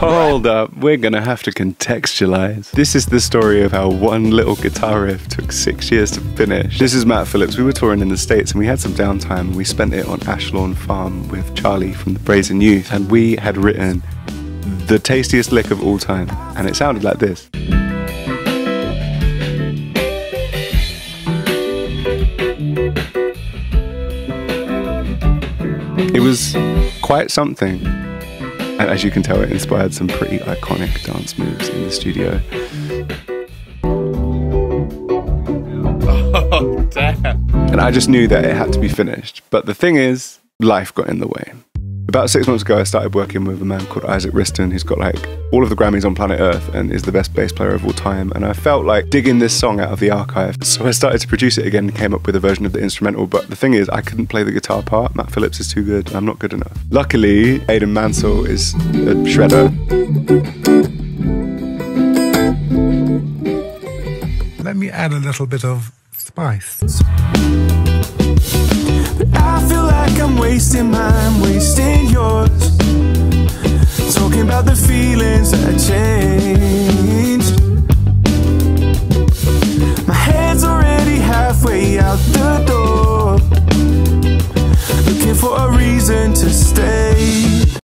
Hold up, we're gonna have to contextualize. This is the story of how one little guitar riff took six years to finish. This is Matt Phillips. We were touring in the States and we had some downtime. We spent it on Ashlawn Farm with Charlie from the Brazen Youth, and we had written the tastiest lick of all time, and it sounded like this. It was quite something. And as you can tell, it inspired some pretty iconic dance moves in the studio. Oh, damn. And I just knew that it had to be finished. But the thing is, life got in the way. About six months ago, I started working with a man called Isaac Riston, who's got like all of the Grammys on planet Earth and is the best bass player of all time. And I felt like digging this song out of the archive. So I started to produce it again and came up with a version of the instrumental. But the thing is, I couldn't play the guitar part. Matt Phillips is too good. I'm not good enough. Luckily, Aidan Mansell is a shredder. Let me add a little bit of spice taste in yours. Talking about the feelings that changed. My head's already halfway out the door. Looking for a reason to stay.